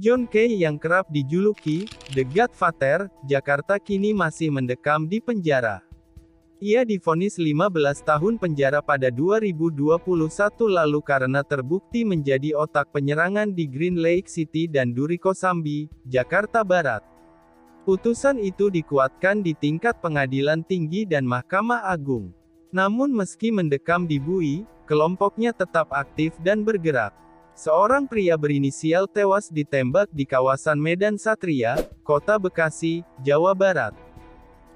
John Kay yang kerap dijuluki The Godfather, Jakarta kini masih mendekam di penjara. Ia divonis 15 tahun penjara pada 2021 lalu karena terbukti menjadi otak penyerangan di Green Lake City dan Duri Kosambi, Jakarta Barat. Putusan itu dikuatkan di tingkat pengadilan tinggi dan Mahkamah Agung. Namun meski mendekam di bui, kelompoknya tetap aktif dan bergerak. Seorang pria berinisial tewas ditembak di kawasan Medan Satria, Kota Bekasi, Jawa Barat.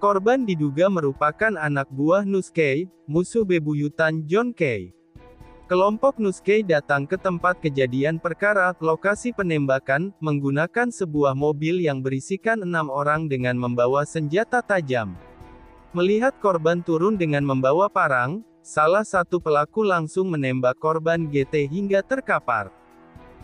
Korban diduga merupakan anak buah Nuskei, musuh bebuyutan John Kay. Kelompok Nuskei datang ke tempat kejadian perkara, lokasi penembakan, menggunakan sebuah mobil yang berisikan enam orang dengan membawa senjata tajam. Melihat korban turun dengan membawa parang, salah satu pelaku langsung menembak korban GT hingga terkapar.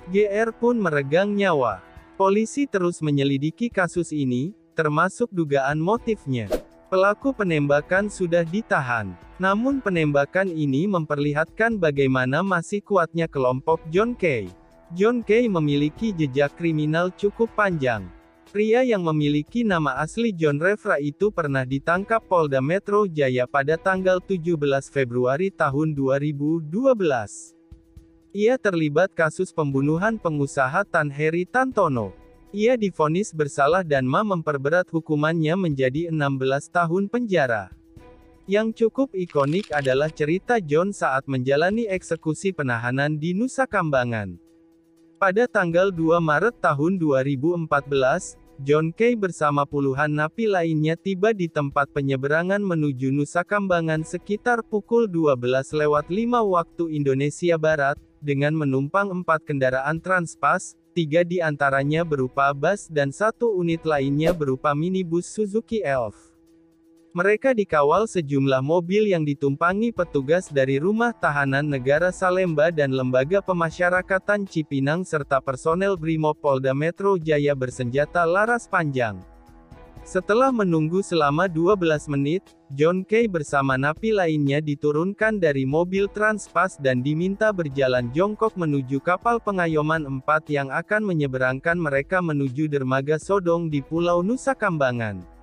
GR pun meregang nyawa. Polisi terus menyelidiki kasus ini, termasuk dugaan motifnya. Pelaku penembakan sudah ditahan. Namun penembakan ini memperlihatkan bagaimana masih kuatnya kelompok John Kay. John Kay memiliki jejak kriminal cukup panjang. Pria yang memiliki nama asli John Refra itu pernah ditangkap Polda Metro Jaya pada tanggal 17 Februari tahun 2012. Ia terlibat kasus pembunuhan pengusaha Tan Heri Tantono. Ia difonis bersalah dan Ma memperberat hukumannya menjadi 16 tahun penjara. Yang cukup ikonik adalah cerita John saat menjalani eksekusi penahanan di Nusa Kambangan. Pada tanggal 2 Maret tahun 2014, John Kay bersama puluhan napi lainnya tiba di tempat penyeberangan menuju Nusa Kambangan sekitar pukul 12 lewat 5 waktu Indonesia Barat, dengan menumpang empat kendaraan Transpas, tiga di antaranya berupa bus dan satu unit lainnya berupa minibus Suzuki Elf. Mereka dikawal sejumlah mobil yang ditumpangi petugas dari Rumah Tahanan Negara Salemba dan Lembaga Pemasyarakatan Cipinang serta personel Brimob Polda Metro Jaya bersenjata laras panjang. Setelah menunggu selama 12 menit, John Kay bersama napi lainnya diturunkan dari mobil Transpas dan diminta berjalan jongkok menuju kapal pengayoman 4 yang akan menyeberangkan mereka menuju dermaga Sodong di Pulau Nusa Kambangan.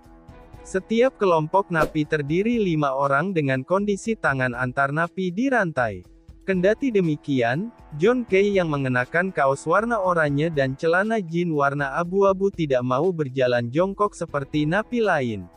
Setiap kelompok napi terdiri lima orang dengan kondisi tangan antar napi di rantai. Kendati demikian, John Kay yang mengenakan kaos warna oranye dan celana jean warna abu-abu tidak mau berjalan jongkok seperti napi lain.